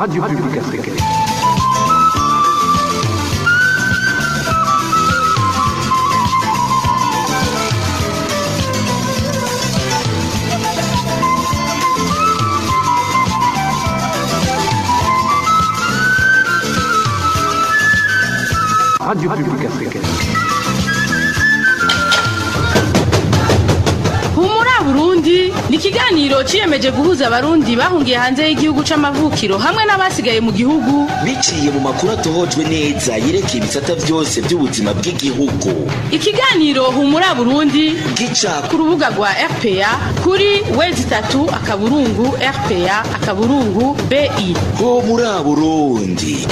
Radio Publique Africaine. Ciyemeje guhuza abarundi bahungiye hanze y'igihugu c'amavukiro hamwe n'abasigaye mu gihugu. Biciye mu makuru atohojwe neza yerekeye ibisata byose by'ubuzima bw'igihugu. Ikiganiro humura burundi gica ku rubuga rwa rpa kuri wezi itatu akaburungu rpa akaburungu bi ho muri burundi.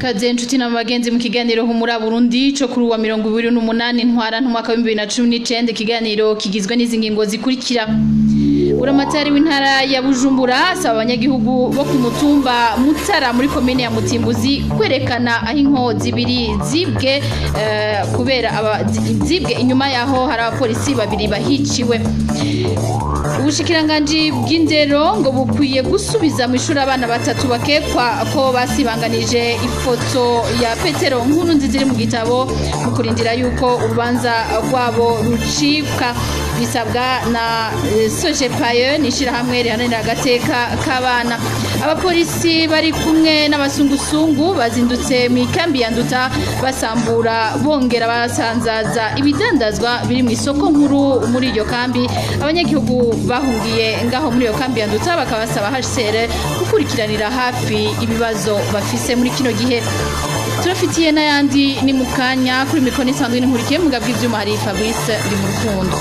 Kaze nshuti na bagenzi mu kiganiro humura Burundi cyo kuri wa 28 ntwara ntwaka wa 2019 ikiganiro kigizwe n'izi ngingo zikurikira. Buramatari w'intara ya Bujumbura asaba abanyagihugu bo ku mutumba Mutara muri komine ya Mutimbuzi kwerekana aho inko zibiri zibwe eh, kubera zibwe. Inyuma yaho hari abapolisi babiri bahiciwe Ubushikiranganji bw'indero ngo bukwiye gusubiza mu ishuri abana batatu bakekwa ko basibanganije ifoto ya Petero nkuru nziza iri mu gitabo mu kurindira yuko urubanza rwabo rucibwa. Bisabwa na eh, Sojepaye nishirahamwe rihanira agateka k'abana. Abapolisi bari kumwe n'abasungusungu bazindutse mu ikambi ya Nduta basambura bongera basanzaza ibidandazwa biri mu isoko nkuru muri iryo kambi. Abanyagihugu bahungiye ngaho muri iyo kambi ya Nduta bakabasaba HCR gukurikiranira hafi ibibazo bafise muri kino gihe. Turafitiye n'ayandi ni mu kanya kuri mikoro isanzwe n'inkurikiye mu gabwi ibyuma hari Fabrice ndi mu rukundo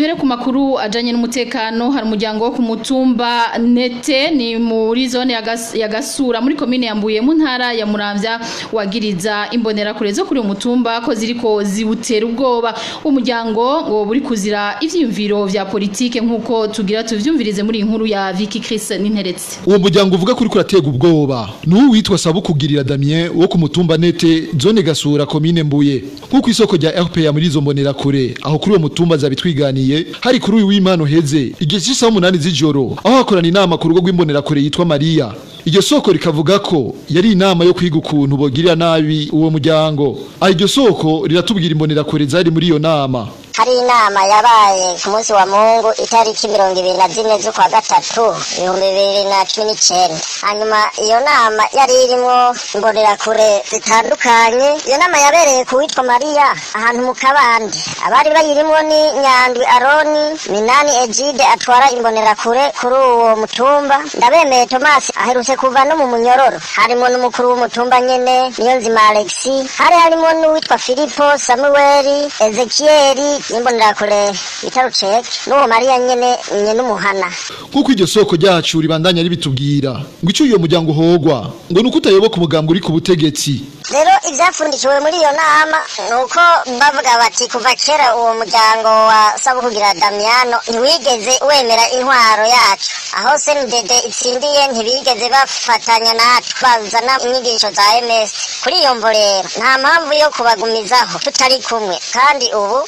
duhere ku makuru ajanye n'umutekano hari umuryango wo ku mutumba nete ni muri zone ya Gas- ya gasura muri komine ya mbuye mu ntara ya muramvya wagiriza imbonerakure zo kuri uwo mutumba ko ziriko ziwutera ubwoba. Umuryango ngo buri kuzira ivyiyumviro vya politike nk'uko tugira tuvyumvirize muri iyi nkuru ya Vicky Chris Ninteretse uwo muryango uvuga kuri kuratega ubwoba. Ni uwitwa Sabukugirira Damien wo ku mutumba nete zone gasura komine mbuye. Nk'uko isoko rya RPA muri izo mbonera kure aho kuri uwo mutumba zabitwiganiye hari kuri uyu w'Imana heze igihe cy'isaha umunani z'ijoro aho hakorana inama ku rugo rw'imbonera kure yitwa Maria iryo soko rikavuga ko yari inama yo kwiga ukuntu bogirira nabi uwo muryango. Aho iryo soko riratubwira imbonera kure zari muri iyo nama. Hari inama yabaye ku munsi wa mungu itariki mirongo ibiri na zine z'ukwa gatatu ibihumbi bibiri na cumi n'icyenda. Hanyuma iyo nama yari irimo imbonerakure zitandukanye. Iyo nama yabereye ku witwa mariya ahantu mu kabande. Abari bayirimo ni nyandwi aroni minani egide atwara imbonerakure kuri uwo mutumba. Ndabemeye tomasi aherutse kuva no mu munyororo. Harimo n'umukuru w'umutumba nyene niyo nzima alexi hari harimo n'uwitwa filipo samuweli ezekiyeli n'imbonerakure bita ruceke n'uwo mariya nyene nyene umuhana. Nk'uko iryo soko ryacu ribandanya ribitubwira ngo icyo uyo muryango uhogwa? Ngo ni uko utayoboka umugambi uri ku butegetsi? Rero ibyapfundikiwe muri iyo nama ni uko bavuga bati kuva kera uwo muryango wa sabukugira damiyano ntiwigeze wemera intwaro yacu. Aho senidede itsindiye ntibigeze bafatanya natwe bazana inyigisho za ms kuri iyo mvo rero nta mpamvu yo kubagumizaho tutari kumwe. Kandi ubu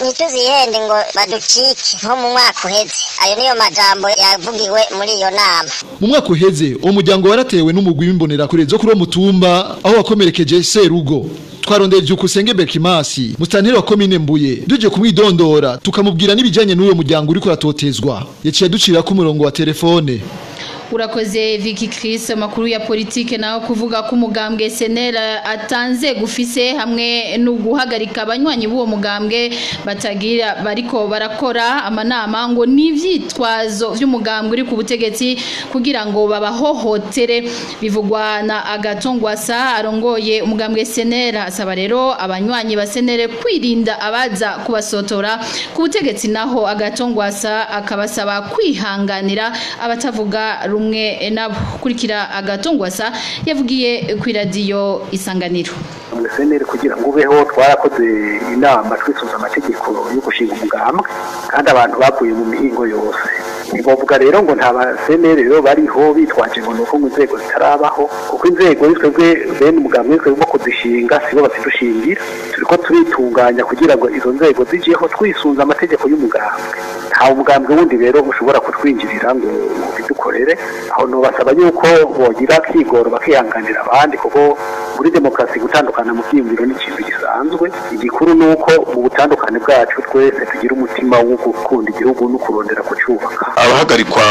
ntituzihende ngo badukike nko mu mwaka uheze. Ayo niyo majambo yavugiwe muri iyo nama. Mu mwaka uheze uwo muryango waratewe n'umugwi w'imbonerakure zo kuri uwo mutumba aho wakomerekeje serugo. Twarondeye byukusenge Berkimasi mustanteri wa komine Mbuye. Duje kumwidondora tukamubwira n'ibijanye n'uwo muryango uri kuratotezwa yaciye ducira ku murongo wa telefone. Urakoze Vicky Chris amakuru ya politike naho kuvuga ko umugambwe SNL atanze gufise hamwe no guhagarika abanywanyi b'uwo mugambwe batagira bariko barakora amanama ngo n'ivyitwazo vy'umugambwe uri ku butegetsi kugira ngo babahohotere. Bivugwa na Agatongwasa arongoye umugambwe SNL asaba rero abanywanyi ba SNL kwirinda abaza kubasotora. Ku butegetsi naho Agatongwasa akabasaba kwihanganira abatavuga rumwe nabo kurikira agatongwasa yavugiye ku iradiyo isanganiro. Seneri kugira ngo ubeho twarakoze inama twisunze amategeko yo gushinga umugambwe kandi abantu bavuye mu mihingo yose. Ntibavuga rero ngo nta baseneri rero bariho bitwaje ngo nuko mu nzego zitarabaho kuko inzego twebwe bene umugambwe ni twebwe kuzishinga sibo bazidushingira turiko turitunganya kugira ngo izo nzego zijeho twisunze amategeko y'umugambwe. Nta umugambwe wundi rero ushobora kutwinjirira ngo bidukorere aho nobasaba yuko bogira kigoro bakihanganira abandi kuko muri demokarasi gutandukana mu byiyumviro ni ikintu gisanzwe. Igikuru ni uko mu butandukane bwacu twese tugira umutima wo gukunda igihugu no kurondera kucyubaka abahagarikwa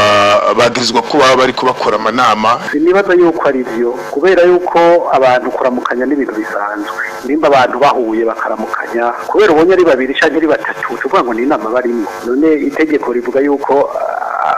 bagirizwa ko baba bariko bakora amanama. Sinibaza yuko ari byo kubera yuko abantu kuramukanya n'ibintu bisanzwe. Nimba abantu bahuye bakaramukanya kubera ubonye ari babiri canke ari batatu tuvuga ngo ni inama barimo. None itegeko rivuga yuko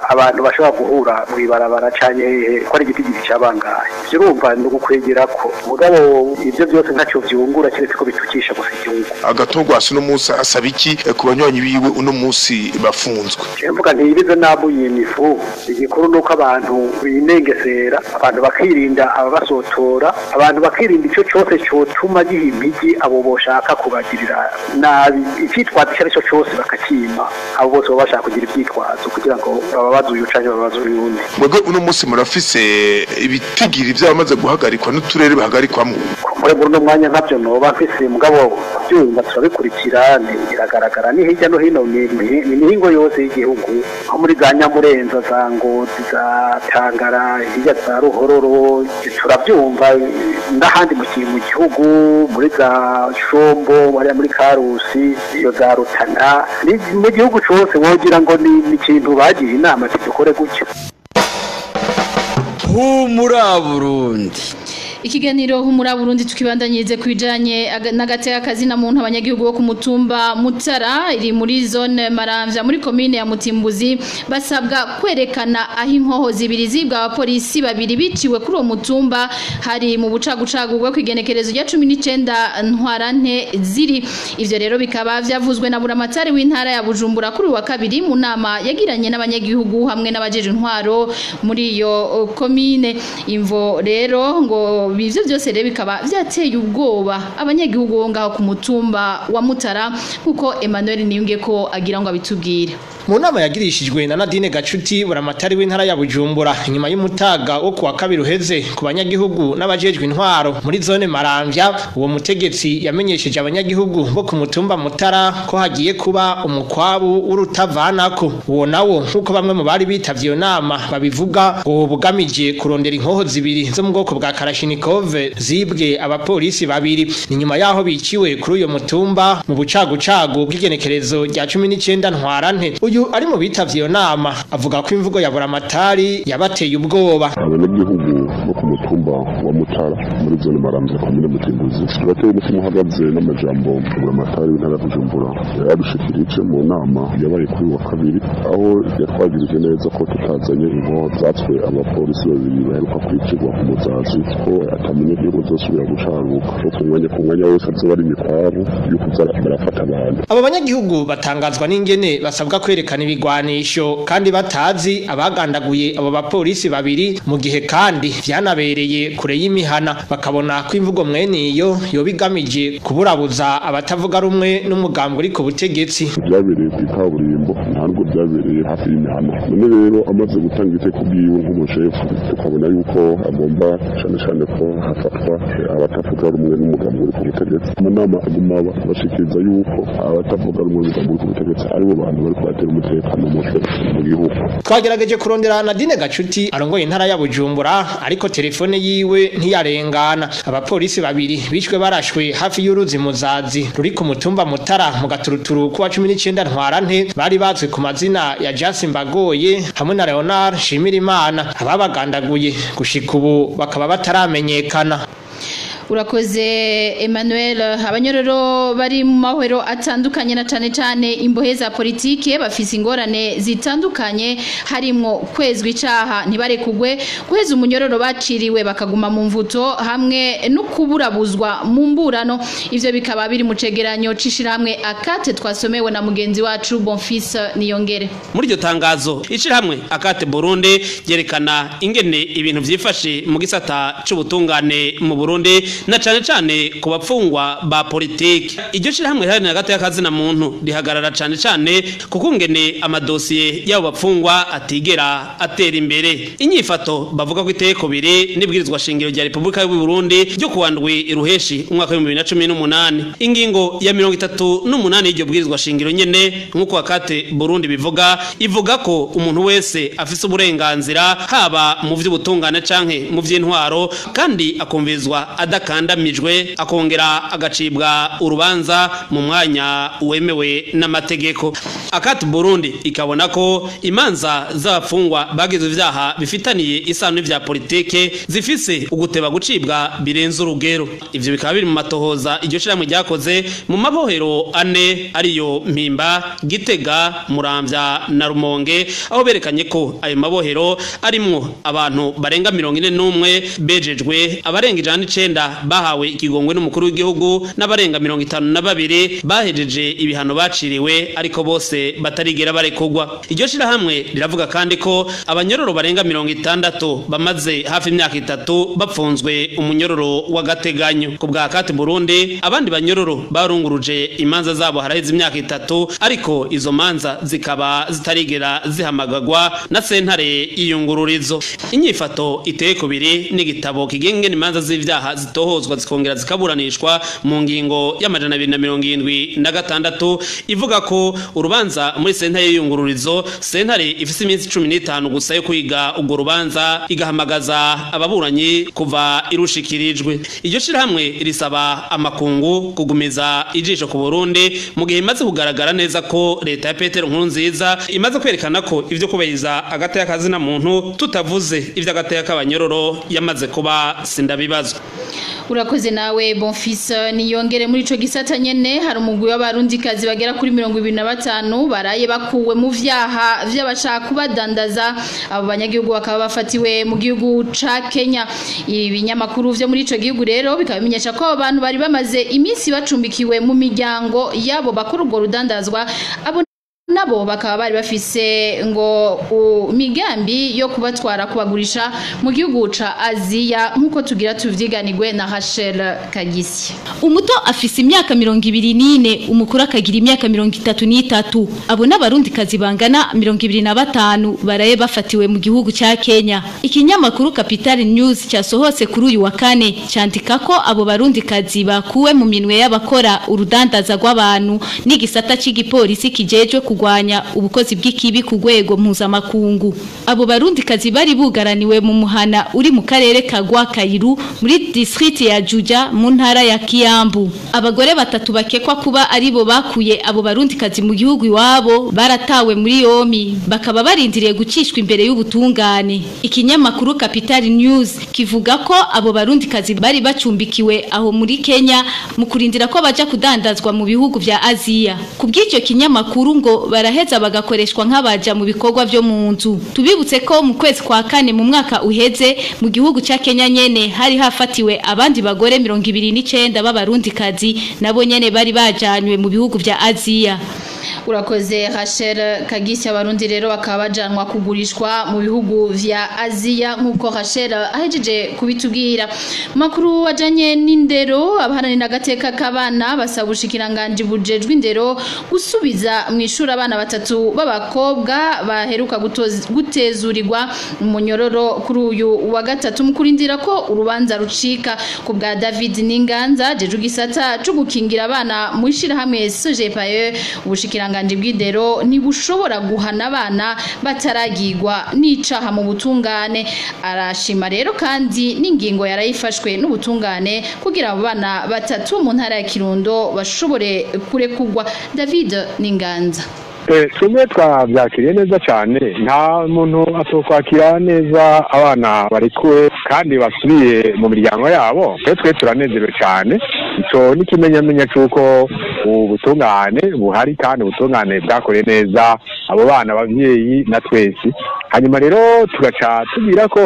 abantu bashobora guhura mw'ibarabara canke hehe ko ari igiti giti cabangaye ivyo urumva ni ugukwegera ko mugabo ivyo byose ntacyo vyungura kiretse ko bitukisha gusa igihugu agatogwasi uno munsi asaba iki? Eh, ku banywanyi biwe uno munsi bafunzwe. Mvuga ntiyibize nabu yimifu. Igikuru nuko abantu binengesera abantu bakirinda ababasotora abantu bakirinda ico cose cotuma giha impigi abo boshaka kubagirira nabi. Icitwazo ico arico cose bakakima abo bose baba bashaka kugira ivyitwazo kugira ngo bababaze uyu canke babaze uyundi mwebwe uno munsi murafise ibitigiri vy'abamaze guhagarikwa n'uturere bahagarikwamwo. Muri uno mwanya ntabyo noba mfise mugabo kubyumva turabikurikira biragaragara ni hirya no hino ni imihingo yose y'igihugu. Nko muri za nyamurenza za ngozi za tangara hirya za ruhororo turabyumva n'ahandi mu gihugu muri za shombo hariya muri karusi iyo za rutana. Ni mu gihugu cose wogira ngo ni ikintu bagiye inama tidukore gutyo. Humura burundi. Ikiganiro humura Burundi tukibandanyirize kwijanye aga- n'agateka kazi na muntu abanyagihugu bo ku mutumba Mutara iri muri zone Maramvya muri commune ya Mutimbuzi basabwa kwerekana aho inkoho zibiri zibwa abapolisi babiri biciwe kuri uwo mutumba. Hari mu bucagucagu bwo kwigenekerezo rya 19 ntwarante ziri. Ivyo rero bikaba vyavuzwe na buramatari w'intara ya Bujumbura kuri wa kabiri mu nama yagiranye n'abanyagihugu hamwe n'abajeje intwaro muri iyo commune. Imvo rero ngo bivyo byose rero bikaba vyateye ubwoba abanyagihugu bo ngaho ku mutumba wa Mutara nk'uko Emmanuel Niyunge ko agira ngo abitubwire. Mu nama yagirishijwe na Nadine Gacuti buramatari w'intara ya Bujumbura. Inyuma y'umutaga wo kuwa kabiri uheze ku banyagihugu n'abajejwe intwaro muri zone Maramvya uwo mutegetsi yamenyesheje abanyagihugu bo ku mutumba Mutara ko hagiye kuba umukwabu w'urutavanako uwo nawo nk'uko bamwe mu bari bitavye iyo nama babivuga ngo bugamije kurondera inkoho zibiri zo mu bwoko bwa Kalashnikov zibwe abapolisi babiri. Ni nyuma yaho biciwe kuri uyo mutumba mu bucagucagu bw'igenekerezo rya 19 ntwarante. Uyu ari mu bitavye iyo nama. Avuga ko imvugo ya buramatari yabateye ubwoba. Abanyagihugu bo ku mutumba wa mutara muri zone maramvya komine mutimbuzi turateye umutima uhagaze n'amajambo buramatari w'intara bujumbura. Yadushikirije mu nama yabaye kuri wa kabiri aho yatwagirije neza ko tutazanye inkoho zatswe abapolisi babiri baheruka kwicirwa ku muzazi ko atamunyagihugu zosubira gucaruka. Ko ku mwanya ku mwanya wose azoba ari imikwabu yuko zara- barafata abantu. Abo banyagihugu batangazwa n'ingene basabwa kwerekana ibigwanisho kandi batazi abagandaguye abo bapolisi babiri mu gihe kandi vyanabereye kure y'imihana. Bakabona ko imvugo mwene iyo yoba igamije kuburabuza abatavuga rumwe n'umugambi uri ku butegetsi. Byabereye ku ikaburimbo ntabwo byabereye hafi y'imihana. None rero amaze gutanga iteko bwiwe nk'umushefu tukabona yuko agomba cyane cyane ko hafatwa abatavuga rumwe n'umugambi uri ku butegetsi. Mu nama aguma bashikiriza yuko abatavuga rumwe n'umugambi uri ku butegetsi ari bo bantu bari kubatera umutekano muke mu gihugu twagerageje kurondera Nadine Gacuti arongoye intara ya Bujumbura ariko telefone yiwe ntiyarengana. Abapolisi babiri bishwe barashwe hafi y'uruzi muzazi ruri ku mutumba mutara mu gaturuturu kuwa 19 ntwarante bari bazwi ku mazina ya Jasim Bagoye hamwe na Leonard Shimirimana ababagandaguye gushika ubu bakaba bataramenyekana. Urakoze Emmanuel. Abanyororo bari mu mahwero atandukanye na cane cane imbohe za politike bafise ingorane zitandukanye harimwo kwezwa icaha ntibare kugwe guheza umunyororo baciriwe bakaguma mu mvuto hamwe no kuburabuzwa mu mburano. Ivyo bikaba biri mu cegeranyo cishirahamwe akate twasomewe na mugenzi wacu Bonfils Niyongere. Muri iryo tangazo ishirahamwe akate Burundi ryerekana ingene ibintu vyifashe mu gisata c'ubutungane mu Burundi. Na cane cane ku bapfungwa ba politiki. Iryo shirahamwe riharanira hagati y'akazina muntu rihagarara cane cane kuko ngene amadosiye y'abo bapfungwa atigera atera imbere. Inyifato bavuga ko iteye kubiri n'ibwirizwa shingiro rya Repubulika y'u Burundi ryo kuwandwi iruheshi umwaka wa 2018 ingingo ya 38 y'iryo bwirizwa shingiro nyene nk'uko akate Burundi bivuga ivuga ko umuntu wese afise uburenganzira haba mu vy'ubutungane canke mu vy'intwaro kandi akumvizwa adakandamijwe akongera agacibwa urubanza mu mwanya wemewe n'amategeko. Akate Burundi. Ikabona ko imanza z'abafungwa bagize ivyaha bifitaniye isano n'ivya politike zifise uguteba gucibwa birenze urugero. Ivyo bikaba biri mu matohoza iryo shiramwe ryakoze mu mabohero ane ariyo mpimba gitega muramvya na rumonge aho berekanye ko ayo mabohero arimwo abantu barenga mirongo ine n'umwe bejejwe abarenga ijana n'icenda bahawe ikigongwe n'umukuru w'igihugu n'abarenga mirongo itanu na babiri bahejeje ibihano baciriwe ariko bose batarigera barekurwa iryo shirahamwe riravuga kandi ko abanyororo barenga mirongo itandatu bamaze hafi imyaka itatu bapfunzwe umunyororo w'agateganyo ku bwa kati Burundi abandi banyororo barunguruje imanza zabo haraheze imyaka itatu ariko izo manza zikaba zitarigera zihamagagwa na sentare iyungururizo. Inyifato iteye kubiri n'igitabo kigenga imanza z'ivyaha zitohozwa zikongera zikaburanishwa mu ngingo y'amajana abiri na mirongo irindwi na gatandatu ivuga ko urubanza muri sentare y'iyungururizo sentare ifise iminsi cumi n'itanu gusa yo kwiga urwo rubanza igahamagaza ababuranyi kuva irushikirijwe iryo shirahamwe risaba amakungu kugumiza ijisho ku Burundi mu gihe imaze kugaragara neza ko leta ya Petero Nkurunziza imaze kwerekana ko ivyo kubahiriza agati y'akazina muntu tutavuze ivyo agati y'akabanyororo yamaze kuba sindabibazwa urakoze nawe bonfise niyongere muri ico gisata nyene hari umugwi w'abarundikazi bagera kuri mirongo ibiri na batanu baraye bakuwe mu vyaha vy'abashaka kubadandaza. Abo banyagihugu bakaba bafatiwe mu gihugu ca Kenya. Ibinyamakuru vyo muri ico gihugu rero bikaba bimenyesha ko abo bantu bari bamaze iminsi bacumbikiwe mu miryango yabo bakora urwo rudandazwa abo nabo bakaba bari bafise ngo migambi yo kubatwara kubagurisha mu gihugu ca Aziya nk'uko tugira tuvyiganirwe na Rachel Kagisi umuto afise imyaka mirongo ibiri n'ine umukuru akagira imyaka mirongo itatu n'itatu. Abo n'abarundi kazi bangana mirongo ibiri na batanu baraye bafatiwe mu gihugu ca Kenya. Ikinyamakuru Capital News cyasohotse kuri uyu wa kane candika ko abo barundi kazi bakuwe mu minwe y'abakora urudandaza rw'abantu n'igisata c'igipolisi kijejwe kurwanya ubukozi bw'ikibi ku rwego mpuzamakungu. Abo barundi kazi bari bugaraniwe mu muhana uri mu karere ka Gwakayiru muri district ya Juja mu ntara ya Kiambu abagore batatu bakekwa kuba aribo bakuye abo barundi kazi mu gihugu iwabo baratawe muri yomi. Bakaba barindiriye gucishwa imbere y'ubutungane. Ikinyamakuru Capital News kivuga ko abo barundi kazi bari bacumbikiwe aho muri Kenya mu kurindira ko baja kudandazwa mu bihugu vya Aziya kubw'icyo kinyamakuru ngo baraheza bagakoreshwa nk'abaja mu bikorwa vyo mu nzu. Tubibutse ko mu kwezi kwa kane mu mwaka uheze mu gihugu ca Kenya nyene hari hafatiwe abandi bagore 29 b'abarundi kazi nabo nyene bari bajanywe mu bihugu vya Aziya. Urakoze Rachel Kagisi abarundi rero bakaba bajanwa kugurishwa mu bihugu vya Aziya nk'uko Rachel ahejeje kubitubwira. Makuru wajanye n'indero abaharanira agateka k'abana basaba ubushikiranganje bujejwe indero gusubiza mu ishuri abana batatu b'abakobwa baheruka gutezurirwa umunyororo kuri uyu wa gatatu. Mu kurindira ko urubanza rucika ku bwa David Ninganza jeje gisata cyo gukingira abana mu ishirahamwe SGPAE ubushikiranganje bw'indero ntibushobora guhana abana bataragirwa n'icaha mu butungane. Arashima rero kandi n'ingingo yarayifashwe n'ubutungane kugira abo bana batatu mu ntara ya Kirundo bashobore kurekugwa David Ninganza. Tumwe twabyakiriye neza cyane. Nta muntu atokwakira neza abana barekuwe kandi basubiye mu miryango yabo. Twe turanezerewe cyane. Icyo n'ikimenyamenya cy'uko ubutungane buhari kandi ubutungane bwakoreye neza abo bana ababyeyi na twese. Hanyuma rero tugaca tubwira ko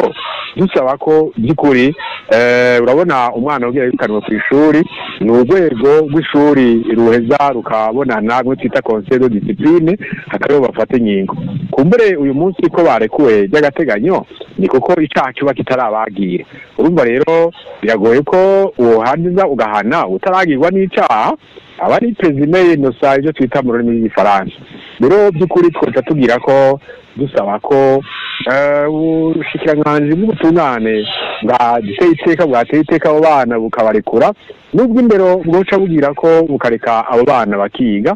dusaba ko by'ukuri urabona umwana ugiye yirukanwe ku ishuri ni urwego rw'ishuri ruheza rukabonana rwo twita conseil de discipline hakaba bafata inkingo. Ku kumbure uyu munsi ko barekuwe by'agateganyo ni kuko icyaha kiba kitarabagira urumva rero biragoye ko wohaniza ugahana utaragirwa n'icyaha aba ari prezime inosa ibyo twita mu rurimi rw'igifaransa. Rero by'ukuri twoca tugira ko dusaba ko ubushikiranganji bw'ubutungane bwateye iteka bwateye iteka abo bana bukabarekura. Nubwo imbere bwoca bugira ko bukareka abo bana bakiga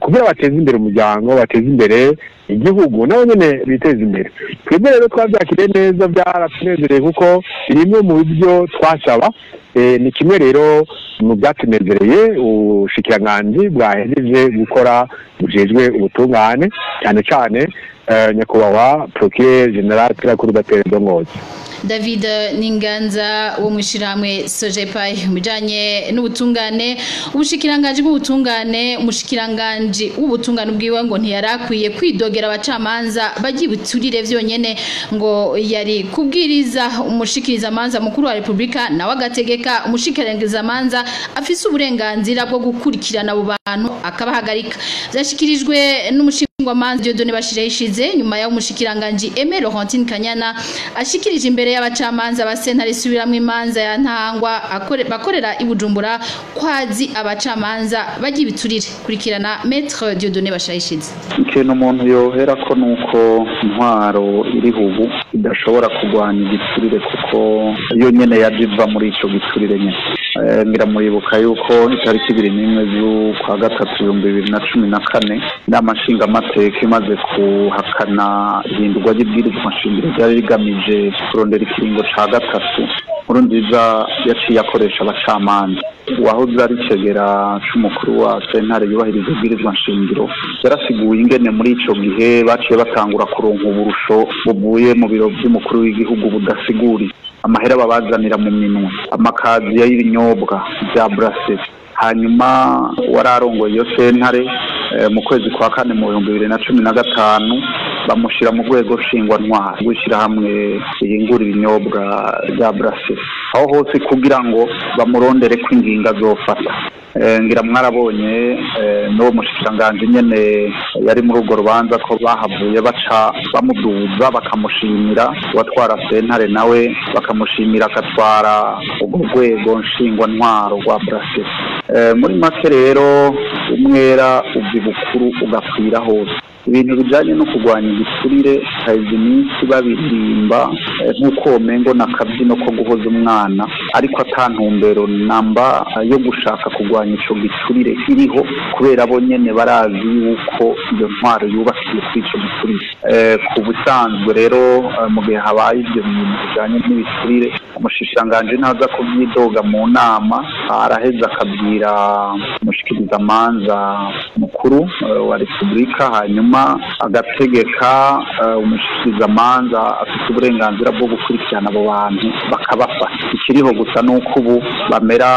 kugira bateze imbere umuryango bateze imbere igihugu nabo nyine biteza imbere. Twebwe rero twabyakiriye neza byaratunezereye kuko bimwe mu byo twasaba ni kimwe rero mu byatunezereye ubushikiranganji bwahejeje gukora bujejwe ubutungane cyane cyane nyakubahwa procureur general kirakuru gatera dongozi David Ninganza wo mwishirahamwe Sojepai mujanye n'ubutungane ubushikiranganje bw'ubutungane umushikiranganje w'ubutungane ubwiwe ngo ntiyarakwiye kwidogera abacamanza bagibuturire vyonyene ngo yari kubwiriza umushikiriza manza mukuru wa Republika nawe agategeka umushikirangiriza manza afise uburenganzira bwo gukurikirana abo bantu akabahagarika. Vyashikirijwe n'umushingwa manza Dieudonné Bashire ishize nyuma ya umushikiranganje Aimé Laurentine Kanyana ashikirije imbere y'abacamanza ba sentare isubiramwo imanza ya ntangwa bakorera i Bujumbura kwazi abacamanza bagiye biturire kurikirana Maître Dieudonné Bashayishize. Ikintu umuntu yohera ko nuko intwaro iri ubu idashobora kurwanya igiturire kuko yo nyene yaje iva muri ico giturire nyene. Ngira muribuka yuko itariki ibiri n'imwe z'ukwa gatatu ibihumbi bibiri na cumi na kane inama nshingamateka imaze kuhakana ihindurwa ry'ibwirizwa nshingiro ryari rigamije kurondera ikiringo ca gatatu. Nkuru nziza yaciye akoresha abacamanza. Uwahoze ari cegera c'umukuru wa sentare yubahiriza ibwirizwa nshingiro yarasiguye ingene muri ico gihe baciye batangura kuronka uburusho buvuye mu biro vy'umukuru w'igihugu budasiguriye amahera babazanira mu minwe amakaziya y'ibinyobwa bya brasserie hanyuma wararongoye iyo sentare mu kwezi kwa kane mu bihumbi bibiri na cumi na gatanu bamushyira mu rwego nshingwantwara rw'ishyirahamwe rihingura ibinyobwa bya brasserie aho hose kugira ngo bamurondere ko ingingo azofata ngira mwarabonye n'uwo mushikiranganji nyene yari muri urwo rubanza ko bahavuye baca bamuduza bakamushimira. Uwatwara sentare nawe bakamushimira agatwara urwo rwego nshingwantwaro rwa brasserie muri make rero umwera uva ibukuru ugakwira hose. Ibintu bijanye no kurwanya igiturire haheze iminsi babiririmba nk'uko womengo na kabyino ko guhoza umwana ariko ata ntumbero namba yo gushaka kurwanya ico giturire iriho kubera bo nyene barazi yuko iyo ntwaro yubakiye kuri ico giturire. Ku busanzwe rero mu gihe habaye ivyo bintu bijanye n'ibiturire umushishanganji ntaza kubyidoga mu nama araheza akabwira umushikirizamanza mukuru wa repubulika hanyuma agategeka umushikirizamanza afite uburenganzira bwo gukurikirana abo bantu bakabafata ikiriho gusa ni uko ubu bamera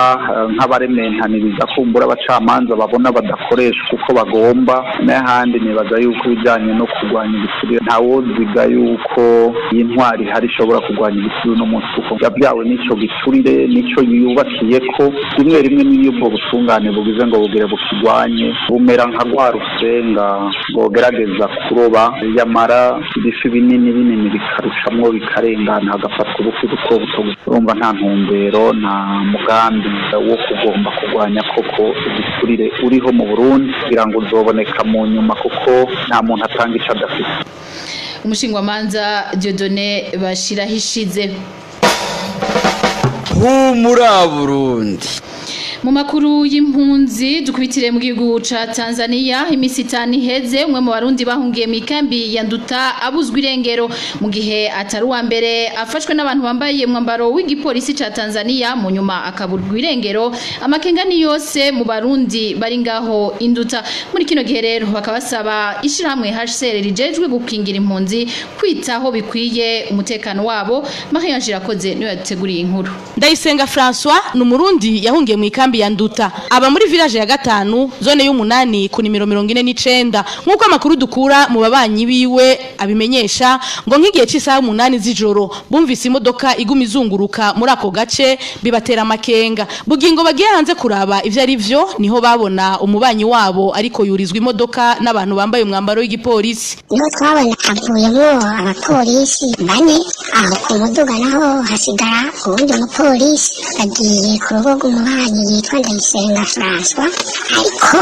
nk'abarementaniriza kumbura abacamanza babona badakoresha uko bagomba. N'ahandi nibaza yuko ibijyanye no kurwanya igiturire ntawoziga yuko iyi ntwari ihari ishobora kurwanya igiturire uno munsi kuko yabyawe n'ico giturire nico yubakiye ko rimwe rimwe n'iyo ubwo butungane bugize ngo bugire bukirwanye bumera nka rwa rusenga bogerageza kuroba yamara ibifi binini binini bikarucamwo bikarengana hagafatwa ubufi buto buto urumva nta ntumbero nta mugambi wo kugomba kurwanya koko igiturire uriho mu burundi kugira ngo uzoboneka mu nyuma kuko nta muntu atanga ico adafite. Umushingwamanza Dieudonné bashirahishize. Humura burundi. Mu makuru y'impunzi dukubitire mu gihugu ca Tanzania. Imisi itanu iheze umwe mu barundi bahungiye mu ikambi ya Nduta abuzwa irengero. Mu gihe atari uwa mbere afashwe n'abantu bambaye umwambaro w'igipolisi ca Tanzania. Mu nyuma akaburwa irengero. Amakenga ni yose mu barundi bari ngaho induta muri kino gihe rero bakabasaba ishirahamwe HCR rijejwe gukingira impunzi kwitaho bikwiye umutekano wabo. Marie Angela Koze niyo yateguriye inkuru. Ndayisenga François ni umurundi yahungiye mu ikambi ikambi ya nduta aba muri village ya gatanu zone y'umunani ku nimero mirongo ine n'icenda. Nk'uko amakuru dukura mu babanyi biwe abimenyesha ngo nk'igihe cy'isaha umunani z'ijoro bumvise imodoka iguma izunguruka muri ako gace bibatera amakenga. Bugingo bagiye hanze kuraba ivyo ari vyo ni ho babona umubanyi wabo ariko yurizwa imodoka n'abantu bambaye umwambaro w'igipolisi. Niho twabona havuyemo abapolisi bane aho ku muduga naho hasigara uwundi mupolisi agiye ku rugo rw'umubanyi yitwa ndayisenga françois ariko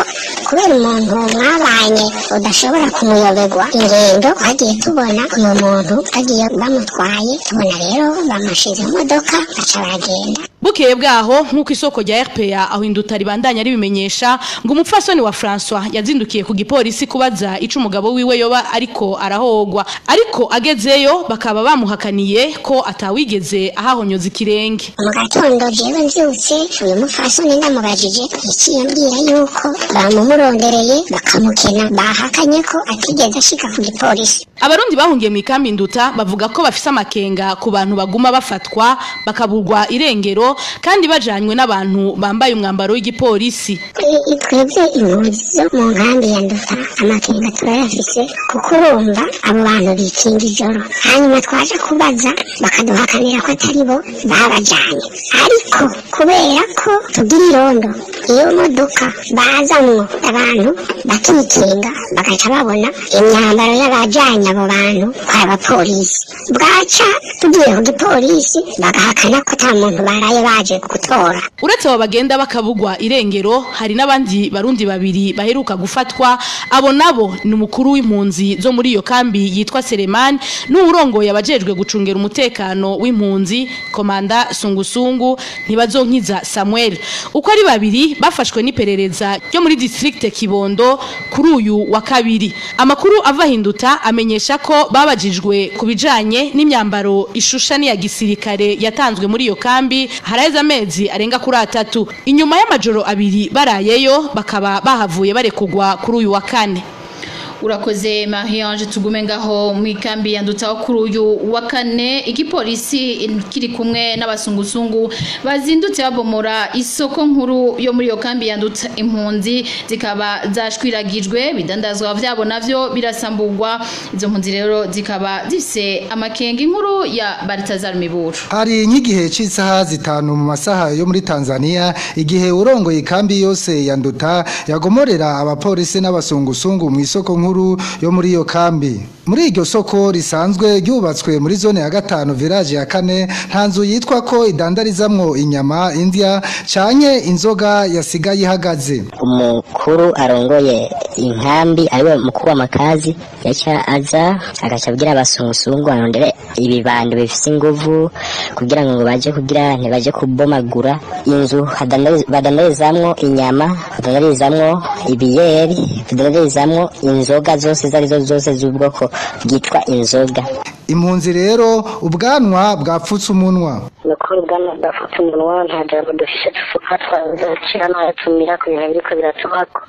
kubera umuntu mwabanye udashobora kumuyoberwa ingendo twagiye tubona uyu muntu bagiye bamutwaye tubona rero bamushize imodoka baca baragenda. Bukeye bwaho nk'uko isoko rya RPA aho induta ribandanya ribimenyesha ngo umupfasoni wa François yazindukiye ku gipolisi kubaza ico umugabo wiwe yoba ariko arahogwa. Ariko agezeyo bakaba bamuhakaniye ko atawigeze ahahonyoza ikirenge. Mu gatondo jewe mvyutse uyu mufasoni ndamubajije yaciye yuko bamumurondereye bakamukena bahakanye ko atigeze ashika ku gipolisi. Abarundi bahungiye mu ikambi induta bavuga ko bafise amakenga ku bantu baguma bafatwa bakaburwa irengero kandi bajanywe n'abantu bambaye umwambaro w'igipolisi. Twebwe impunzi zo mu nkambi ya nduta amakenga turayafise kuko urumva abo bantu bikinga ijoro. Hanyuma twaje kubaza bakaduhakanira ko atari bo babajanye. Ariko kubera ko tugira irondo iyo modoka bazamwo abantu bakikinga bagaca babona imyambaro y'abajanye abo bantu kwa abapolisi bwaca tugiye ku gipolisi bagahakana ko ata muntu baraye baje gutora. Uretse abo bagenda bakabugwa irengero hari n'abandi barundi babiri baheruka gufatwa. Abo nabo ni umukuru w'impunzi zo muri iyo kambi yitwa Selemani n'uwurongoye abajejwe gucungera umutekano w'impunzi komanda sungusungu ntibazonkiza Samuel. Uko ari babiri bafashwe n'iperereza ryo muri district Kibondo kuri uyu wa kabiri. Amakuru ava hinduta amenyesha ko babajijwe ku bijanye n'imyambaro ishusha n'iya gisirikare yatanzwe muri iyo kambi haraheze amezi arenga kuri atatu. Inyuma y'amajoro abiri barayeyo bakaba bahavuye barekugwa kuri uyu wa kane. Urakoze Marie-Ange tugume ngaho mu ikambi yandutsaho kuri uyu wa kane. Igipolisi kiri kumwe n'abasungusungu bazindutse babomora isoko nkuru yo muri iyo kambi yandutsa impunzi. Zikaba zashwiragijwe bidandazwa vyabo navyo birasamburwa izo mpunzi rero zikaba zifise amakenga inkuru ya Baritazar Miburu hari nk'igihe cy'isaha zitanu mu masaha yo muri Tanzania igihe urongoye ikambi yose ya nduta yagomorera abapolisi n'abasungusungu mu isoko nkuru yo muri iyo kambi. Muri iryo soko risanzwe ryubatswe muri zone ya gatanu village ya kane nta nzu yitwa ko idandarizamwo inyama indya canye inzoga yasigaye ihagaze. Umukuru arongoye inkambi ari we mukuru w'amakazi yaca aza agaca abwira abasungusungu arondere ibibando bifise inguvu kugira ngo baje kugira ntibaje kubomagura inzu. Badandarizamwo inyama badandarizamwo ibiyeri badandarizamwo inzoga zose izo ari zo zose z'ubwoko bwitwa inzoga impunzi rero ubwanwa bwapfutse umunwa nukuri ubwana bwafata umunwa nta jambo dufise tuvuga twazakira n'abatumira ku bintu biriko biratubako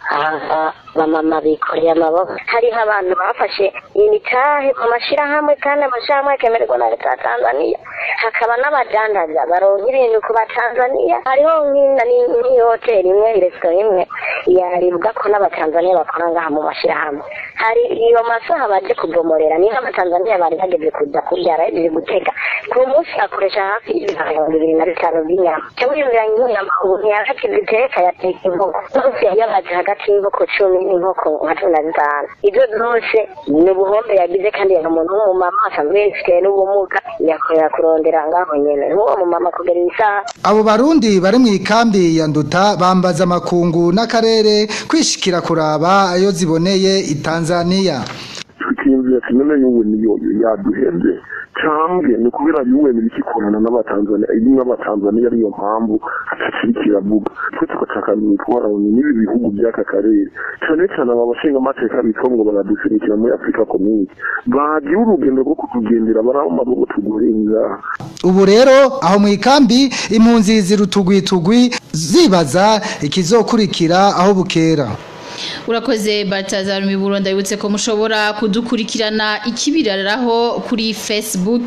aha bamama bikoreye amaboko. Hariho abantu bafashe imitahe mu mashirahamwe kandi amashirahamwe akemererwa na leta ya tanzaniya hakaba n'abadandaza baronka ibintu ku batanzaniya hariho nk'ihoteli imwe resitora imwe. Yarivuga ko n'abatanzaniya bakora ngaha mu mashirahamwe. Hari iyo masaha baje kubomorera ni ho abatanzaniya bari bageze kuza kurya bahejeje guteka ku munsi akoresha hafi y'ibihumbi mirongo ibiri na bitanu by'inyama. Cyangwa yumvira nk'inyama ubu ntiyarakize iteka yateka inkoko zose yabaze hagati y'inkoko cumi n'inkoko nka cumi na zitanu ibyo zose ni ubuhombe yagize kandi yari umuntu w'umumama asanzwe yifitiye n'ubumuga. Yakorera kurondera ngaho nyene. N'uwo mumama kugera iyi saha abo barundi bari mu ikambi ya nduta bambaza amakungu n'akarere kwishikira kuraba ayo ziboneye i Tanzania. Tukiyumvira kimene yuwe niyo yaduhembye. Cyangwa ni kubera yuwe ibikikorana n'abatanzania imwe abatanzania ariyo mpamvu atakiri kiravuga twe tugashaka twaraoni n'ibi bihugu by'aka karere. Cyane cyane aba bashinga amateka bitwa ngo baraduserukira muri afurika community. Bagira urugendo rwo kutugendera bari amaboko tugurenga ubu rero aho mu ikambi impunzi zirutugwitugwi zibaza ikizokurikira aho bukera. Urakoze Baltazar Miburo ndabutse ko mushobora kudukurikirana ikibiraraho kuri Facebook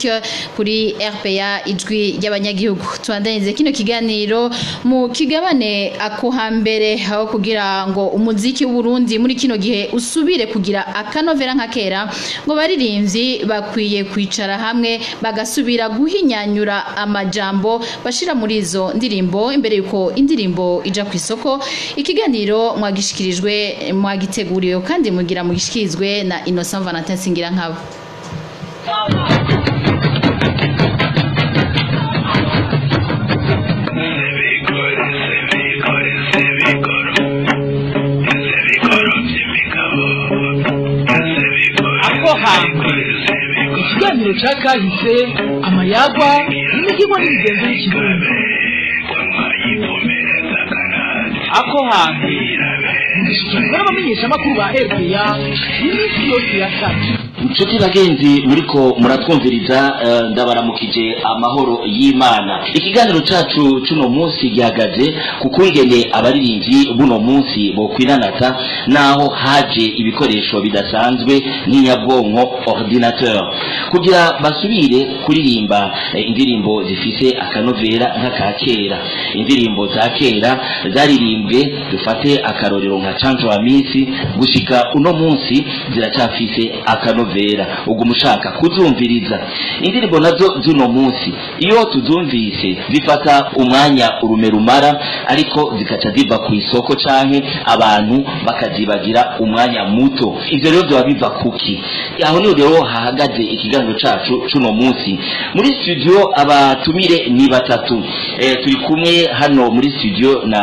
kuri RPA ijwi ry'abanyagihugu. Tubandanize kino kiganiro mu kigabane ako hambere aho kugira ngo umuziki w'Uburundi muri kino gihe usubire kugira akanovera nka kera ngo baririmbyi bakwiye kwicara hamwe bagasubira guhinyanyura amajambo bashira muri izo ndirimbo imbere yuko indirimbo ija ku isoko. Ikiganiro mwagishikirijwe mwagiteguriwe kandi mugira mugishikirizwe na Innocent Valentin Singira nkabo. Ikiganiro ca kahise amayagwa n'imihigo n'imigenzo y'ikirundi ako hambere mugishikirizwa n'abamenyeshamakuru ba Inshuti bagenzi muriko muratwumviriza eh, ndabaramukije amahoro y'imana. Ikiganiro cacu cuno munsi gihagaze ku kungene abaririmbyi buno munsi bokwiranata naho haje ibikoresho bidasanzwe nk'inyabwonko ordinateur. Kugira basubire kuririmba eh, indirimbo zifise akanovera nk'aka kera. Indirimbo za kera zaririmbwe dufate akarorero nka canjo wa misi gushika uno munsi ziracafise akanovera. Uguma ushaka kuzumviriza. Indirimbo na zo z'uno munsi iyo tuzumvise zifata umwanya urume rumara ariko zikaca ziva ku isoko canke abantu bakazibagira umwanya muto. Ivyo rero vyoba biva kuki? Aho ni ho rero hahagaze ikiganiro cacu c'uno munsi. Muri studio abatumire ni batatu. Eh, turi kumwe hano muri studio na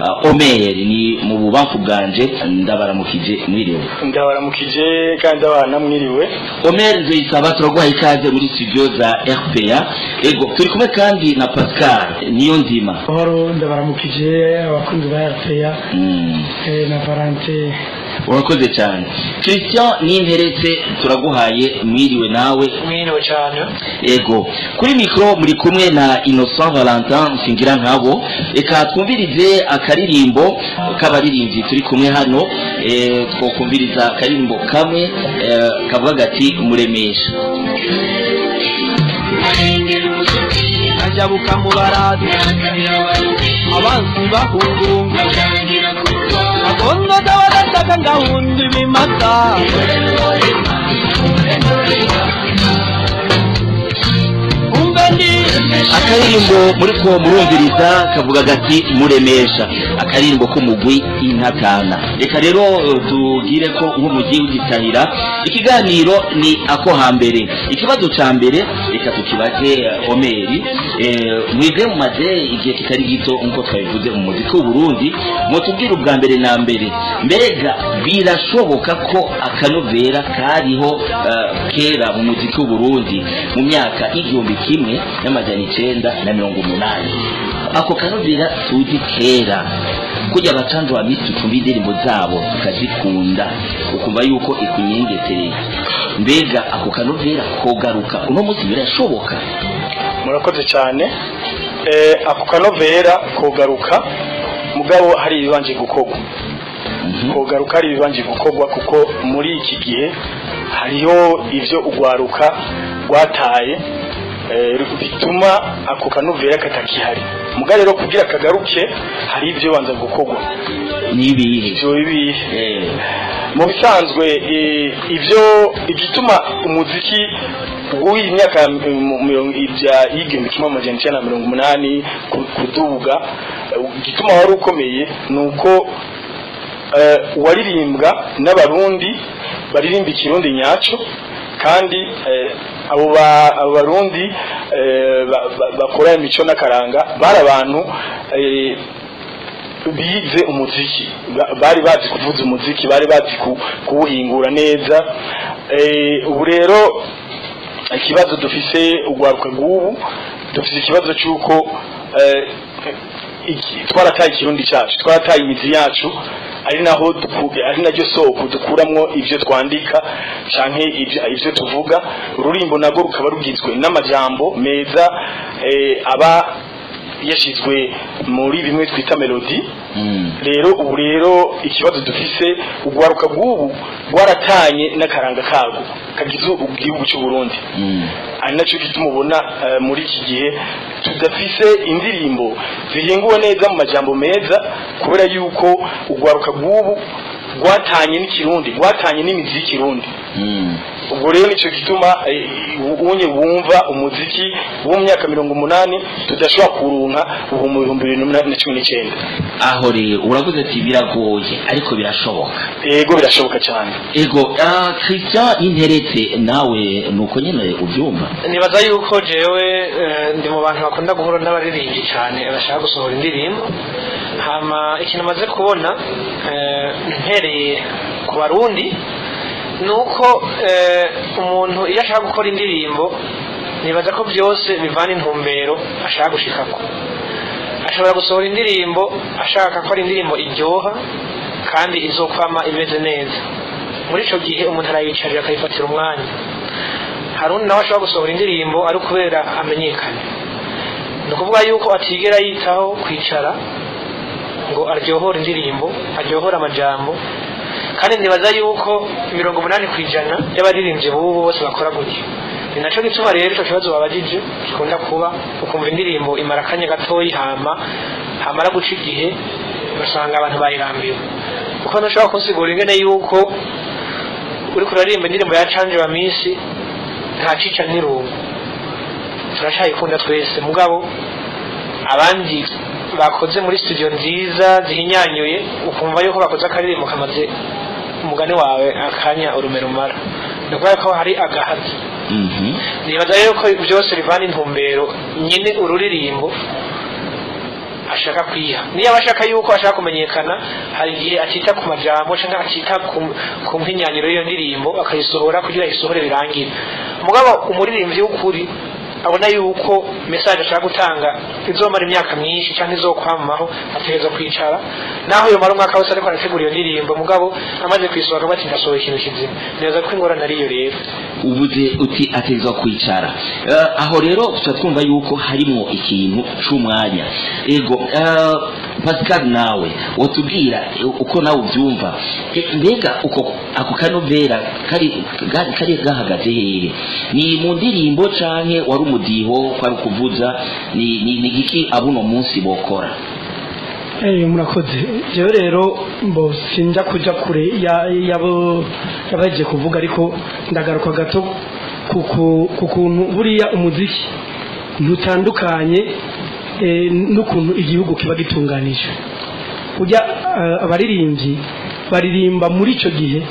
uh, Omer. Ni mu bubamfu bwanje. Ndabaramukije mwiriwe. Ndabaramukije kandi abana mwiriwe Omer nzoyisaba turaguha ikaze muri studio za RPA ego turi kumwe kandi na Pascal niyo nzima Horo ndabaramukije abakunzi ba RPA eh, na Valente urakoze cyane. Christian ninteretse turaguhaye mwiriwe nawe. Mwiriwe cyane. Ego kuri mikro muri kumwe na Innocent Valentin singira nkabo. Eka twumvirize akaririmbo k'abaririmbyi. Turi kumwe hano eh, twokumviriza akaririmbo kamwe eh, kavuga gati muremesha ajabuka mu baradi abansi bahungunga agondo dabadataka ngahunda ibimasa akaririmbo muri ko murumviriza kavuga gati muremesha akaririmbo k'umugwi intatana reka rero eh, tugire ko nk'umujyi w'igitahira ikiganiro ni ako hambere. Ikibazo ca mbere reka tukibaze eh, omeri eh, mwebwe mumaze igihe kitari gito nk'uko twabivuze mu muziki w'uburundi mutubwire ubwa mbere na mbere. Mbega birashoboka ko akanovera kariho kera mu muziki w'uburundi mu myaka igihumbi kimwe n'amajana icenda na mirongo umunani. Ako kanovera tuzi kera kujya abacanju wa misi tutumva indirimbo zabo tukazikunda ukumva yuko ikunyengetereye mbega ako kanovera kogaruka uno munsi birashoboka murakoze cyane. Eh, ako kanovera kogaruka mugabo hari ibibanje gukorwa kogaruka hari ibibanje gukorwa kuko muri iki gihe hariho ivyo ugwaruka rwataye. Eh, bituma ako kanovera katakihari. Muga rero kugira kagaruke hari ivyo banza gukorwa nibihe ivyo bibihe. Mu bisanzwe eh, ivyo igituma umuziki w'iyi myaka ya mu- mirongo ibya y'igihumbi kimwe amajana icyenda na mirongo umunani ku- kuduga eh, igituma wari ukomeye ni uko eh, waririmbwa n'abarundi baririmba ikirundi nyaco kandi eh, abo ba- abo barundi eh, ba- ba- bakora imico n'akaranga bari abantu eh, bize umuziki. Ba- bari bazi kuvuza umuziki bari bazi ku- kuwuhingura neza. Ubu rero ikibazo dufise ugwaruka rw'ubu dufise ikibazo cy'uko iki- twarataye ikirundi cyacu twarataye imizi yacu ari naho duku- ari naryo soko dukuramwo ivyo twandika canke ivyo tuvuga. Ururimbo narwo rukaba rugizwe n'amajambo meza eh, aba yashizwe muri bimwe twita melody. Rero ubu rero ikibazo dufise ugwaruka bw'ubu rwaratanye n'akaranga kago kagize igihugu cy'u Burundi. Ari na cyo gituma ubona eh, muri iki gihe tudafise indirimbo zihinguwe neza mu majambo meza kubera yuko ugwaruka bw'ubu rwatanye n'ikirundi rwatanye n'imizi y'ikirundi. Ubwo rero ni cyo gituma eh, unye wumva umuziki wo mu myaka mirongo umunani tudashobora kurunka ubu mu bihumbi bibiri na cumi n'icyenda. Aho rero uravuze ati biragoye ariko birashoboka. Ego birashoboka cyane. Ego ah, christian interetse nawe nuko nyine ubyumva? Nibaza yuko jewe eh, ndi mu bantu bakunda guhura n'abaririmbyi cyane bashaka gusohora indirimbo. Hama ikintu maze kubona eh, mpereye ku barundi ni uko eh, umuntu iyo ashaka gukora indirimbo nibaza ko byose bivana intumbero ashaka gushikako. Ashobora gusohora indirimbo ashaka ko ari indirimbo iryoha kandi izokwama imeze neza. Muri icyo gihe umuntu arayicarira akayifatira umwanya. Hari undi nawe ashobora gusohora indirimbo ari ukubera amenyekane. Ni ukuvuga yuko atigera yitaho kwicara ngo aryohore indirimbo aryohore amajambo kandi nibaza yuko mirongo umunani ku ijana y'abaririmbyi b'ubu bose bakora gutyo. Ni na cyo gituma rero icyo kibazo babajije gikunda kuba ukumva indirimbo imara akanya gatoya hama hamara guca igihe ugasanga abantu bayirambiwe. Kuko ntushobora kunsigura ingene yuko uri kuraririmba indirimbo ya canje wa minsi nta cica n'irungu turacayikunda twese. Mugabo abandi bakoze muri studio nziza zihinyanyuye ukumva yuko bakoze akaririmbo kamaze umugani wawe akanya urume rumara ni ukuvuga ko hari agahazi nibaza rero ko byose bivana intumbero nyine ururirimbo ashaka kwiha. Niyo aba ashaka yuko ashaka kumenyekana hari igihe atita ku majambo cyangwa atita ku- nkinyanyiro y'iyo ndirimbo akayisohora kugira ayisohore birangire. Mugabo umuririmbyi w'ukuri abona yuko message ashaka gutanga izomara imyaka myinshi cyangwa izokwamaho ategereza kwicara. Naho yomara umwaka wose ariko arategura iyo ndirimbo mugabo amaze kuyisohora bati ndasohora ikintu kizima. Neza ko ingorane ari iyo rero. Uvuze uti ategerezwa kwicara. Eh, aho rero tuba twumva yuko harimo ikintu c'umwanya. Ego eh, pascal nawe watubwira uko nawe ubyumva. Mbega uko ako kanovera kari ga- kari gahagaze hehe? Ni mu ndirimbo canke wari umudiho kwari ukuvuza ni ni ni giki abuno munsi bokora? Eh murakoze. Jewe rero mbo sinja kuja kure ya yabo yabaje kuvuga ariko ndagaruka gato kuku kukuntu buriya umuziki ntutandukanye n'ukuntu igihugu kiba gitunganije. Ujya eh, abaririmbyi baririmba muri ico gihe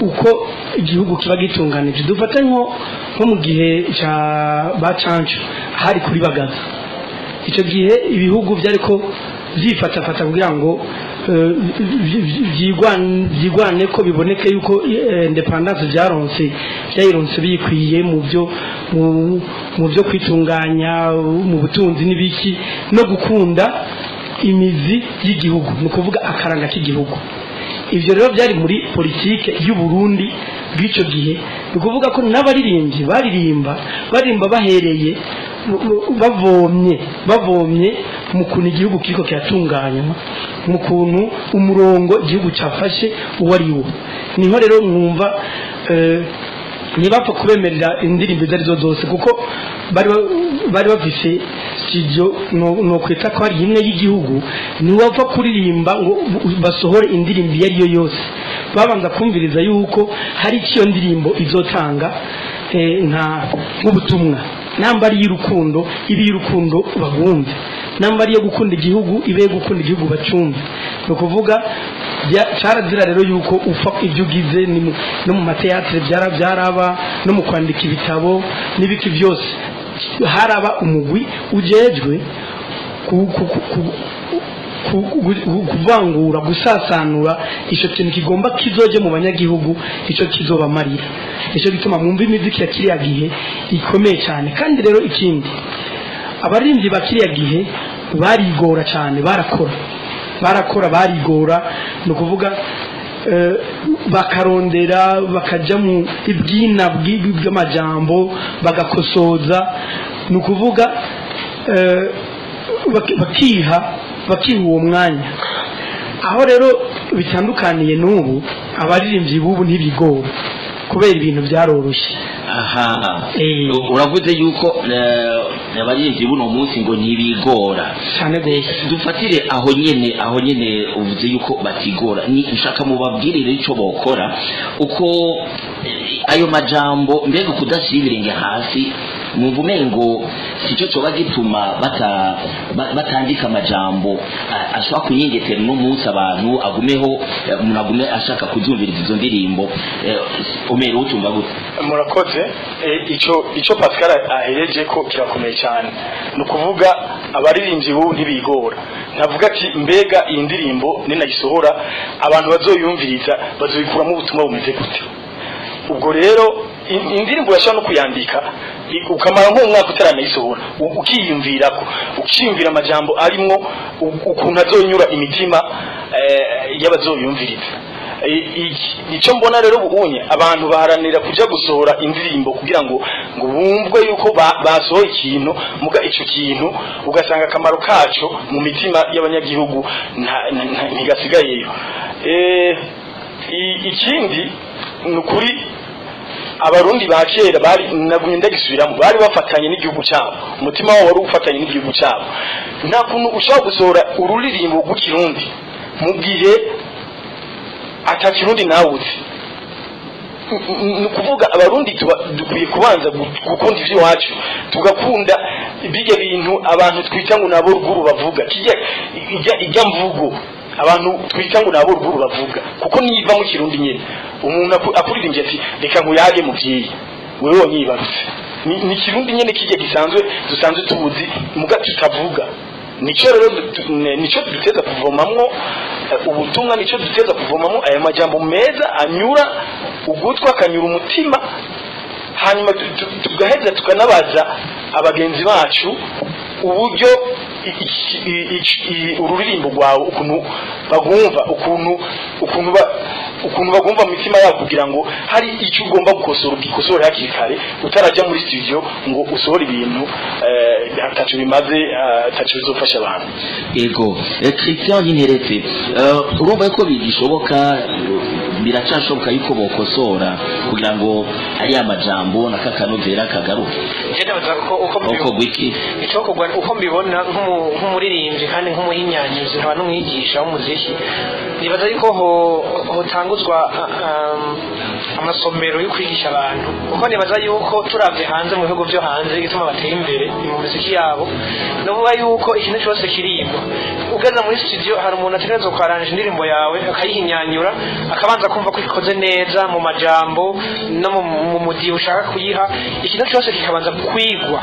uko igihugu kiba gitunganije. Dufate nko mu gihe ca bacancu hari kuri bagaza. Icyo gihe ibihugu byariko byifatafata kugira ngo eh, vyigwan- vyigwane ko biboneke yuko eh, independance byaronse byayironse biyikwiye mu byo mu- byo kwitunganya mu butunzi n'ibiki no gukunda imizi y'igihugu. Ni ukuvuga akaranga k'igihugu. Ibyo rero byari muri politike y'u Burundi bw'icyo gihe. Ni ukuvuga ko n'abaririmbyi baririmba baririmba bahereye bavomye bavomye mu kuntu igihugu kiriko kiratunganywa mu kuntu umurongo igihugu cyafashe uwo ari wo ni ho rero mwumva eh, ntibapfa kubemerera indirimbo izo ari zo zose kuko bari ba- bari bafise studio no, kwita ko ari imwe y'igihugu ntiwapfa kuririmba ngo basohore indirimbo iyo ari yo yose. Babanza kumviriza yuko hari icyo ndirimbo izotanga eh, nk'ubutumwa. Namba ari iy'urukundo ibe iy'urukundo babumve namba ari iyo gukunda igihugu ibe iyo gukunda igihugu bacumve ni ukuvuga carazira rero yuko upfa ibyo ugize no mu mateatire byara byaraba no mu kwandika ibitabo n'ibiki byose. Haraba umugwi ujejwe ku- ku- ku- ku- ku- ku- kuvangura gusasanura icyo kintu kigomba kizoje mu banyagihugu icyo kizobamarira ni cyo gituma mwumva imiziki ya kiriya gihe ikomeye cyane. Kandi rero ikindi abaririmbyi ba kiriya gihe barigora cyane barakora. Barakora barigora ni ukuvuga eh, bakarondera bakajya mu ibwina bw'i- bw'amajambo bagakosoza. Ni ukuvuga eh, baki- bakiha bakiha uwo mwanya. Aho rero bitandukaniye n'ubu abaririmbyi b'ubu ntibigora kubera ibintu byaroroshye. Aha. Uravuze yuko eh, abaririmbyi buno munsi ngo ntibigora. Cyane gose dufatire aho nyene aho nyene uvuze yuko batigora. Ni nshaka mubabwirire ico bokora uko eh, ayo majambo mbega kudashyira ibirenge hasi numva umengo sico coba gituma bata ba- batandika amajambo ashobora kunyengetera uno munsi abantu agumeho eh, umuntu agume ashaka kuzumviriza izo ndirimbo. Eh, umere utumva gute? Murakoze. Ico ico Pascal ahereje ko kirakomeye cyane. Ni ukuvuga abaririmbyi b'ubu ntibigora. Ntavuga ati mbega iyi ndirimbo ninayisohora abantu bazoyumviriza bazoyikuramo ubutumwa bumeze gute? Ubwo rero indirimbo urashobora no kuyandika ukamara nk'umwaka utaranayisohora ukiyumvirako ukiyumvira amajambo arimwo u- ukuntu azonyura imitima eh, y'abazoyumviriza icyo mbona rero ubunye abantu baharanira kuja gusohora indirimbo kugira ngo ngo bumve yuko ba- basohoye ikintu muga ico kintu ugasanga akamaro kaco mu mitima y'abanyagihugu ntigasigayeyo Eh, ikindi ni ukuri abarundi ba kera bari ndagisubiramo bari bafatanye n'igihugu cyabo umutima wabo wari ufatanye n'igihugu cyabo nta kuntu ushobora gusohora ururirimbo rw'ikirundi mu gihe ata kirundi nawe uzi. Ni ukuvuga abarundi dukwiye kubanza gu- gukunda iby'iwacu tugakunda bijya bintu abantu twita ngo nabo ruguru bavuga kijya ijya ijya mvugo abantu twita ngo nabo ruguru bavuga. Kuko niva mu kirundi nyine umuntu aku- akuririmbye ati reka nkuyage muvyeyi wewe wonyibarutse. Ni ni kirundi nyene kijya gisanzwe dusanzwe tuzi muga tutavuga. Nico rero nico duteza kuvomamwo eh, ubutumwa nico duteza kuvomamwo aya majambo meza anyura ugutwi akanyura umutima hanyuma tu- tu- tugaheza tukanabaza abagenzi bacu uburyo ururirimbo rwawe ukuntu bagumva ukuntu ukuntu ukuntu bagumva mu mitima yabo kugira ngo hari icyo ugomba gukosora ugikosore hakiri kare utarajya muri studio ngo usohore ibintu eh, ataco bimaze eh, ataco bizofasha abantu. Ego. Christian y'interetse eh, urumva yuko bigishoboka biracashoboka yuko bokosora kugira ngo ariya majambo na kakanovera kagaruke. Uko gwiki? Uko mbibona nk'umu- nk'umuririmbyi kandi nk'umuhinyanyuzi nkaba n'umwigisha w'umuziki. Nibaza yuko ho- hotanguzwa amasomero yo kwigisha abantu kuko nibaza yuko turavye hanze mu bihugu byo hanze igituma batera imbere mu muziki yabo novuga yuko ikintu cyose kiribwa. Ugeze muri studio hari umuntu ategerezwa kwaranja indirimbo yawe akayihinyanyura akabanza kumva ko ikoze neza mu majambo no mu, mu mudi ushaka kuyiha ikintu cyose kikabanza kwigwa.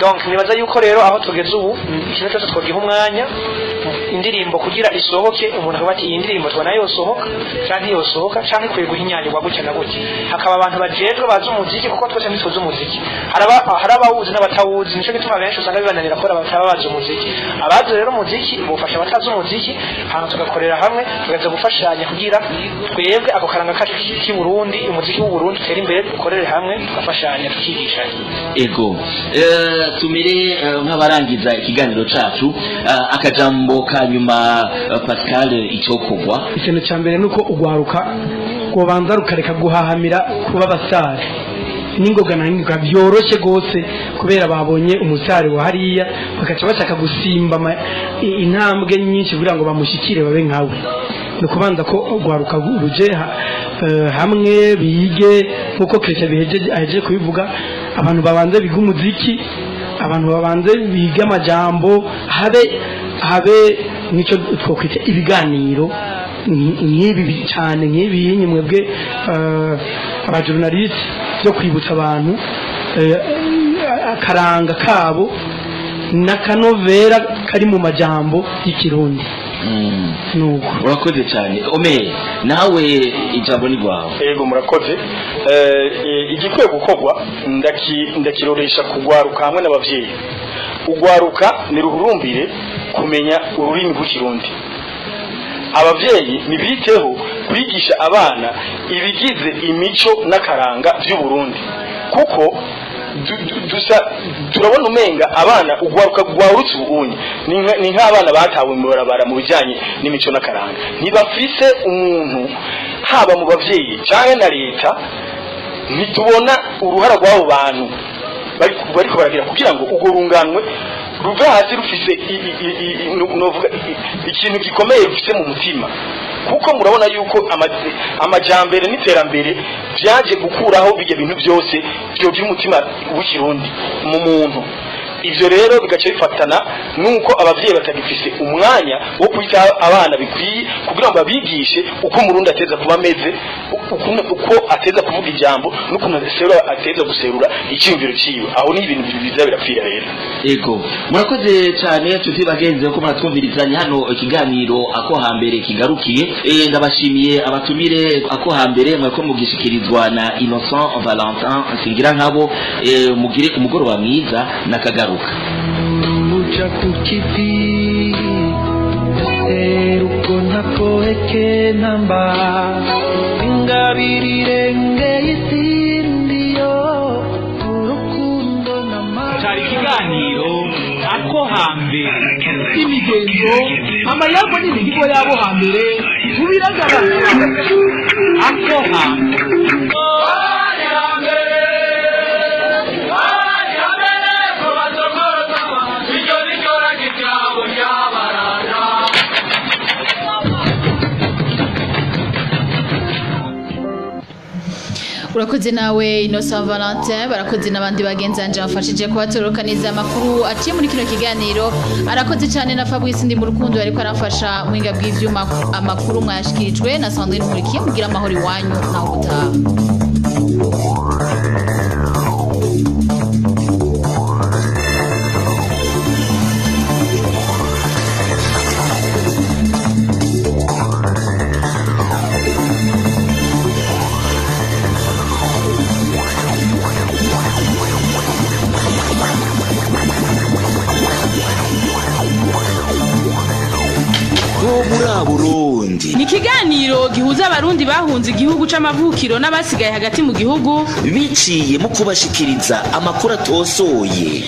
Donc nibaza yuko rero aho tugeze ubu ikintu cyose twogiha umwanya indirimbo kugira isohoke umuntu akavuga ati iyi ndirimbo tubona yosohoka canke yosohoka canke ikwiye guhinyanyurwa gutya na gutya. Hakaba abantu bajejwe bazi umuziki kuko twese ntituzi umuziki. Hari aba- hari abawuzi n'abatawuzi nico gituma benshi usanga bibananira kubera bataba bazi umuziki. Abazi rero umuziki bufasha abatazi umuziki hanyuma tugakorera hamwe tugaza gufashanya kugira twebwe ako karanga kacu k'i Burundi umuziki w'u Burundi utere imbere dukorere hamwe tugafashanya tukigishanya. Ego. Eh, tumere eh, nk'abarangiza ikiganiro cacu eh, akajambo ka nyuma eh, pascal icokogwa ikintu cya mbere ni uko ugwaruka rwobanza rukareka guhahamira kuba abasare. N'ingoga na n'ingoga byoroshye rwose kubera babonye umusare wa hariya bagaca bashaka gusimba intambwe nyinshi kugira ngo bamushyikire babe nkawe ni ukubanza ko urwaruka ruje eh, hamwe bige nk'uko bihejeje ahejeje kubivuga abantu babanze biga umuziki abantu babanze biga amajambo habe habe ni cyo twakwita ibiganiro. Nk- nk'ibi bi- cyane nk'ibi mwebwe eh, abajournaliste byo kwibutsa abantu eh, akaranga kabo n'akanovera kari mu majambo y'ikirundi. Nuko. Urakoze cyane ome nawe ijambo ni rwawe. Ego murakoze. Eh, igikwiye gukorwa ndaki- ndakiroresha kugwaruka hamwe n'abavyeyi. Ugwaruka ni ruhurumbire kumenya ururimi rw'ikirundi. Abavyeyi nibiteho kwigisha abana ibigize imico n'akaranga by'u Burundi kuko du- du- dusa turabona umenga abana ugwaruka gwarutse ubunye ni nka- ni nk'abana batawe mu barabara mu bijyanye n'imico n'akaranga. Ntibafise umuntu haba mu bavyeyi cyangwa na leta ntitubona uruhara rw'abo bantu. Bari bariko baragira kugira ngo urwo ruve hasi rufise ikintu gikomeye rufise mu mutima. Kuko murabona yuko ama- amajambere n'iterambere vyaje gukuraho bijya bintu byose vyogira umutima w'ikirundi mu muntu. Ivyo rero bigaca bifatana nuko abavyeyi batagifise umwanya wo kwita abana bikwiye kugira ngo babigishe uko umurundi ateza kuba ameze uko ateza kuvuga ijambo n'ukuntu ateza guserura icyumviro ciwe. Aho ni ibintu biza birapfira rero. Ego murakoze cyane tuti bagenzi ko muratwumvirizanye hano ikiganiro ako hambere kigarukiye. Eh, ndabashimiye abatumire ako hambere mwako mugishikirizwa na Innocent Valentin. Singira nkabo eh, mugire umugoroba mwiza nakagaruka uca ku kivi seruko ntakoheke namba. Ingabirire ngeye isindiyo urukundo cyari ikiganiro ako hambere imigenzo amayagwa n'imihigo y'abo hambere tubiragabanya ako hambere urakoze nawe Innocent Valentin barakoze n'abandi bagenzanje bafashije kubatorokaniza amakuru aciye muri kino kiganiro arakoze cyane na Fabrice ndi mu rukundo ariko aramfasha mwinga bw'ivyuma. Amakuru mwashikirijwe na Sandrine Nkurikiye mugira amahoro iwanyu naho gutaha. Ikiganiro gihuza abarundi bahunze igihugu c'amavukiro n'abasigaye hagati mu gihugu biciye mu kubashikiriza amakuru atosoye.